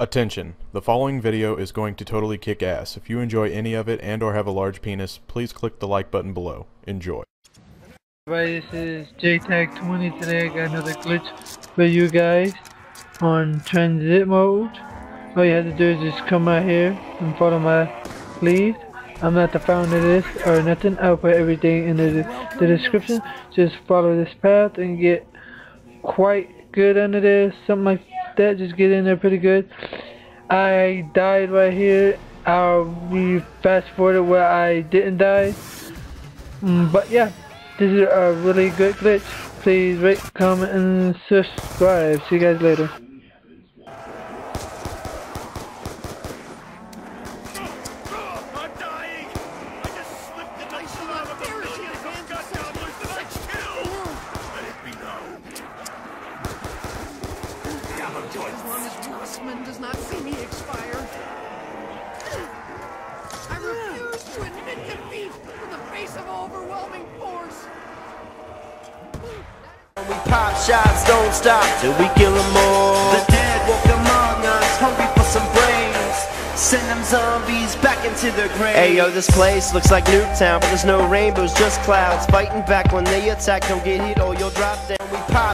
Attention! The following video is going to totally kick ass. If you enjoy any of it and or have a large penis, please click the like button below. Enjoy. Everybody, this is JTAG20. Today I got another glitch for you guys on Tranzit mode. All you have to do is just come out here and follow my lead. I'm not the founder of this or nothing. I'll put everything in the, the description. Just follow this path and get quite good under this. Something like that. Just get in there pretty good. I died right here. I'll be fast forward where I didn't die. Mm, but yeah, this is a really good glitch. Please rate, comment, and subscribe. See you guys later. As long as Mossman does not see me expire. I refuse to admit defeat in the face of overwhelming force. We pop shots, don't stop till we kill them all. The dead walk among us, hungry for some brains. Send them zombies back into their grave. Hey yo, this place looks like Nuketown, but there's no rainbows, just clouds. Fighting back when they attack, don't get hit or you'll drop down. We pop.